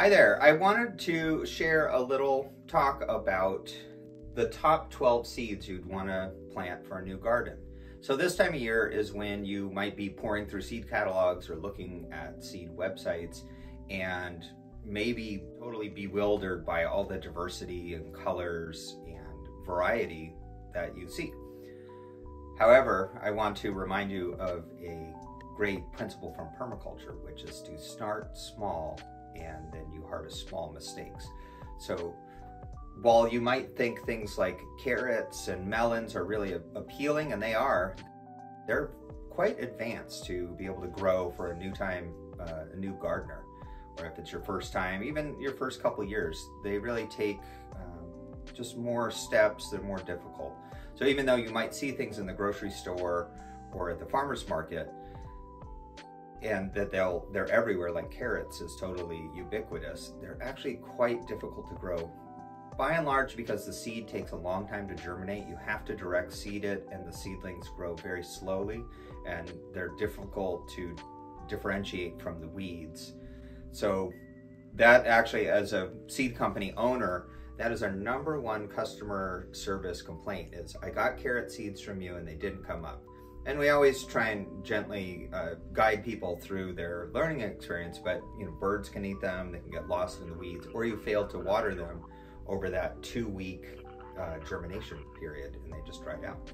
Hi there. I wanted to share a little talk about the top 12 seeds you'd want to plant for a new garden. So this time of year is when you might be poring through seed catalogs or looking at seed websites and maybe totally bewildered by all the diversity and colors and variety that you see. However, I want to remind you of a great principle from permaculture, which is to start small and then you harvest small mistakes. So while you might think things like carrots and melons are really appealing, and they are, they're quite advanced to be able to grow for a new time, uh, a new gardener, or if it's your first time, even your first couple years, they really take um, just more steps, they're more difficult. So even though you might see things in the grocery store or at the farmer's market, and that they'll they're everywhere like carrots is totally ubiquitous. They're actually quite difficult to grow. By and large because the seed takes a long time to germinate you have to direct seed it and the seedlings grow very slowly and they're difficult to differentiate from the weeds. So that actually as a seed company owner that is our number one customer service complaint is i got carrot seeds from you and they didn't come up and we always try and gently uh, guide people through their learning experience but you know birds can eat them they can get lost in the weeds or you fail to water them over that two week uh, germination period and they just dried out.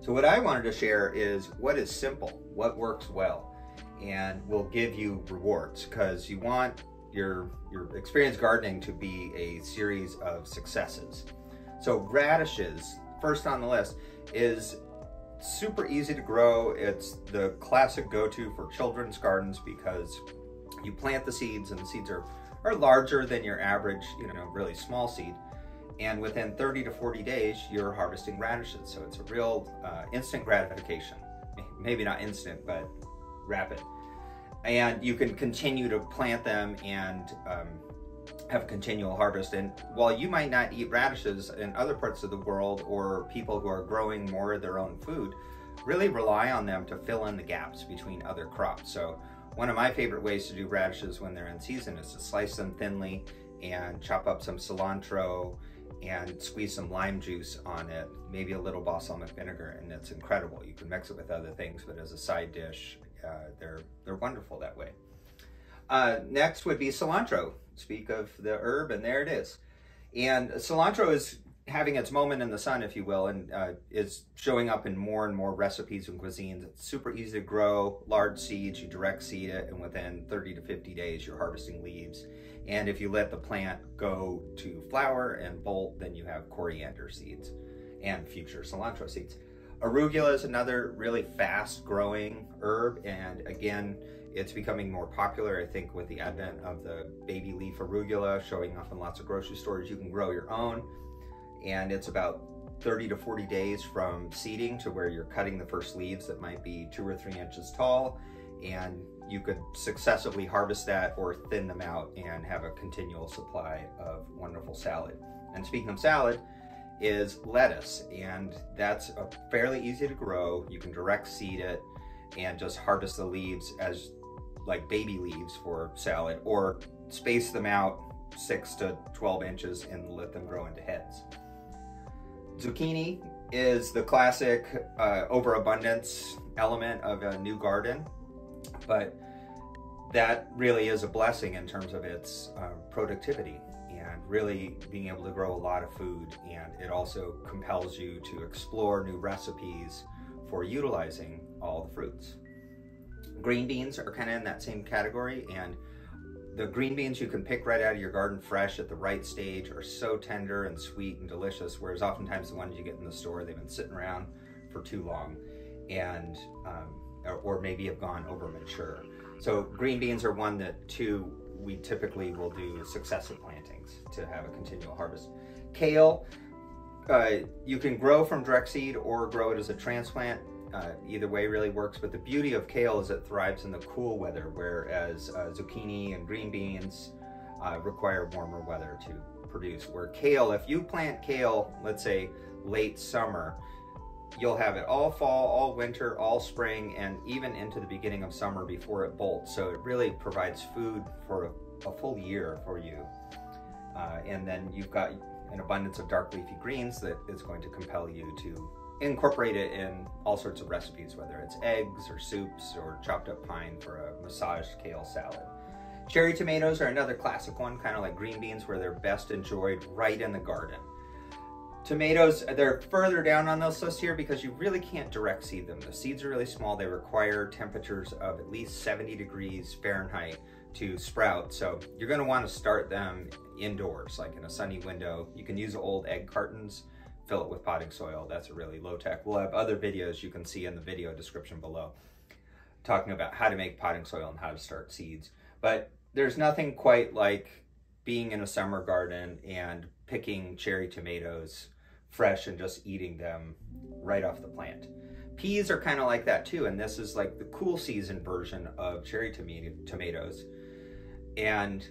So what i wanted to share is what is simple what works well and will give you rewards because you want your your experience gardening to be a series of successes. So radishes first on the list is super easy to grow. It's the classic go-to for children's gardens because you plant the seeds and the seeds are, are larger than your average, you know, really small seed. And within 30 to 40 days, you're harvesting radishes. So it's a real uh, instant gratification. Maybe not instant, but rapid. And you can continue to plant them and um, have continual harvest. And while you might not eat radishes in other parts of the world or people who are growing more of their own food, really rely on them to fill in the gaps between other crops. So one of my favorite ways to do radishes when they're in season is to slice them thinly and chop up some cilantro and squeeze some lime juice on it, maybe a little balsamic vinegar, and it's incredible. You can mix it with other things, but as a side dish, uh, they're, they're wonderful that way. Uh, next would be cilantro. Speak of the herb, and there it is. And cilantro is having its moment in the sun, if you will, and uh, is showing up in more and more recipes and cuisines. It's super easy to grow, large seeds, you direct seed it, and within 30 to 50 days, you're harvesting leaves. And if you let the plant go to flower and bolt, then you have coriander seeds and future cilantro seeds. Arugula is another really fast growing herb, and again, it's becoming more popular, I think, with the advent of the baby leaf arugula showing up in lots of grocery stores. You can grow your own, and it's about 30 to 40 days from seeding to where you're cutting the first leaves that might be two or three inches tall, and you could successively harvest that or thin them out and have a continual supply of wonderful salad. And speaking of salad, is lettuce, and that's a fairly easy to grow. You can direct seed it and just harvest the leaves as like baby leaves for salad or space them out six to 12 inches and let them grow into heads. Zucchini is the classic uh, overabundance element of a new garden, but that really is a blessing in terms of its uh, productivity and really being able to grow a lot of food. And it also compels you to explore new recipes for utilizing all the fruits. Green beans are kind of in that same category and the green beans you can pick right out of your garden fresh at the right stage are so tender and sweet and delicious, whereas oftentimes the ones you get in the store, they've been sitting around for too long and um, or, maybe have gone over mature. So green beans are one that two we typically will do successive plantings to have a continual harvest. Kale, uh, you can grow from direct seed or grow it as a transplant uh, either way really works, but the beauty of kale is it thrives in the cool weather, whereas uh, zucchini and green beans uh, require warmer weather to produce. Where kale, if you plant kale, let's say late summer, you'll have it all fall, all winter, all spring, and even into the beginning of summer before it bolts. So it really provides food for a full year for you. Uh, and then you've got an abundance of dark leafy greens that is going to compel you to incorporate it in all sorts of recipes, whether it's eggs or soups or chopped up pine for a massaged kale salad. Cherry tomatoes are another classic one, kind of like green beans, where they're best enjoyed right in the garden. Tomatoes, they're further down on this list here because you really can't direct seed them. The seeds are really small. They require temperatures of at least 70 degrees Fahrenheit to sprout. So you're gonna wanna start them indoors, like in a sunny window. You can use old egg cartons, fill it with potting soil. That's a really low tech. We'll have other videos you can see in the video description below talking about how to make potting soil and how to start seeds. But there's nothing quite like being in a summer garden and picking cherry tomatoes fresh and just eating them right off the plant. Peas are kind of like that too, and this is like the cool season version of cherry tomato tomatoes. And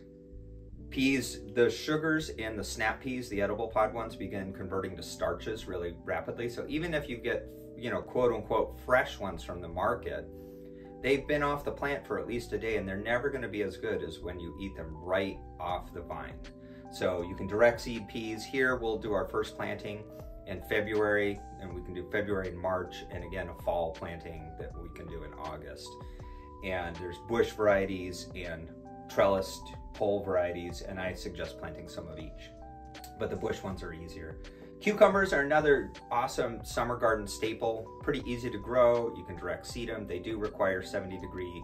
peas, the sugars in the snap peas, the edible pod ones, begin converting to starches really rapidly. So even if you get, you know, quote unquote, fresh ones from the market, they've been off the plant for at least a day and they're never going to be as good as when you eat them right off the vine. So you can direct seed peas. Here we'll do our first planting in February and we can do February and March and again a fall planting that we can do in August. And there's bush varieties and trellised pole varieties and I suggest planting some of each. But the bush ones are easier. Cucumbers are another awesome summer garden staple. Pretty easy to grow. You can direct seed them. They do require 70 degree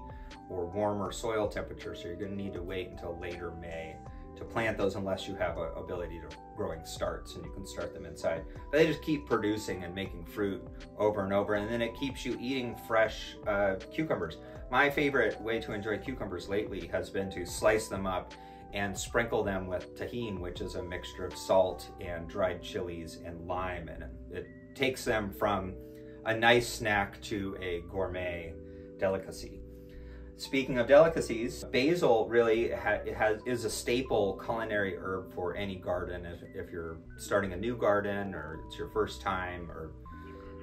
or warmer soil temperature, so you're gonna need to wait until later May to plant those unless you have a ability to growing starts and you can start them inside. But they just keep producing and making fruit over and over and then it keeps you eating fresh uh, cucumbers. My favorite way to enjoy cucumbers lately has been to slice them up and sprinkle them with Tajín, which is a mixture of salt and dried chilies and lime. And it takes them from a nice snack to a gourmet delicacy. Speaking of delicacies, basil really ha has is a staple culinary herb for any garden. If, if you're starting a new garden or it's your first time, or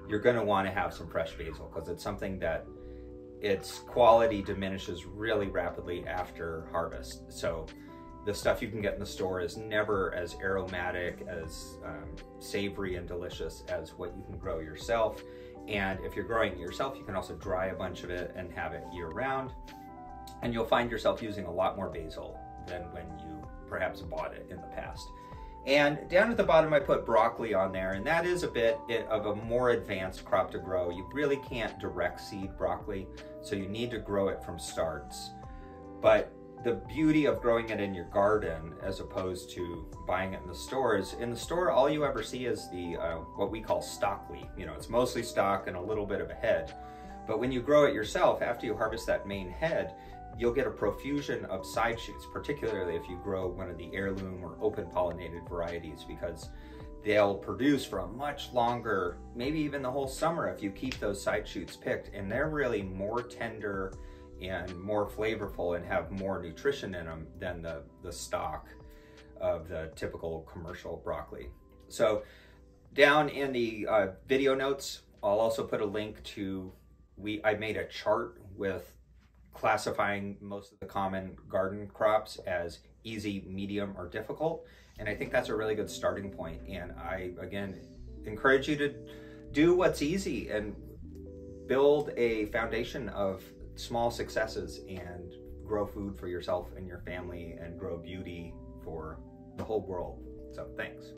you're going to want to have some fresh basil because it's something that its quality diminishes really rapidly after harvest. So the stuff you can get in the store is never as aromatic, as um, savory and delicious as what you can grow yourself. And if you're growing it yourself, you can also dry a bunch of it and have it year round. And you'll find yourself using a lot more basil than when you perhaps bought it in the past. And down at the bottom, I put broccoli on there, and that is a bit of a more advanced crop to grow. You really can't direct seed broccoli, so you need to grow it from starts. But the beauty of growing it in your garden as opposed to buying it in the stores in the store all you ever see is the uh, what we call stalk leaf you know it's mostly stalk and a little bit of a head. But when you grow it yourself after you harvest that main head you'll get a profusion of side shoots particularly if you grow one of the heirloom or open pollinated varieties because they'll produce for a much longer maybe even the whole summer if you keep those side shoots picked. And they're really more tender and more flavorful and have more nutrition in them than the, the stalk of the typical commercial broccoli. So down in the uh, video notes, I'll also put a link to, we I made a chart with classifying most of the common garden crops as easy, medium, or difficult. And I think that's a really good starting point. And I, again, encourage you to do what's easy and build a foundation of small successes and grow food for yourself and your family and grow beauty for the whole world. So thanks.